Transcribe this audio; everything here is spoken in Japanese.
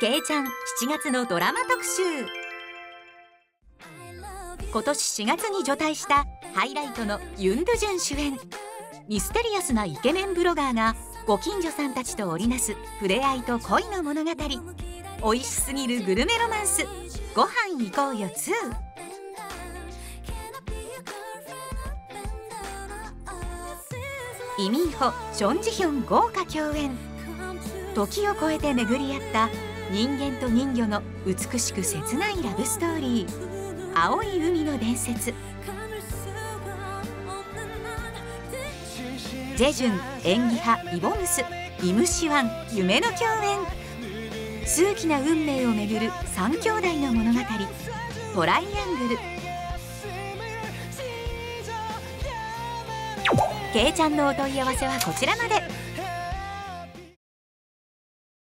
けいちゃん7月のドラマ特集。今年4月に除隊したハイライトのユン・ドゥジュン主演。ミステリアスなイケメンブロガーがご近所さんたちと織りなす触れ合いと恋の物語。美味しすぎるグルメロマンス。ご飯行こうよ2イ・ミンホ、チョン・ジヒョン豪華共演。時を超えて巡り合った人間と人魚の美しく切ないラブストーリー。青い海の伝説。ジェジュン演技派イボムスイムシワン夢の共演。数奇な運命をめぐる三兄弟の物語。トライアングル。けいちゃんのお問い合わせはこちらまで。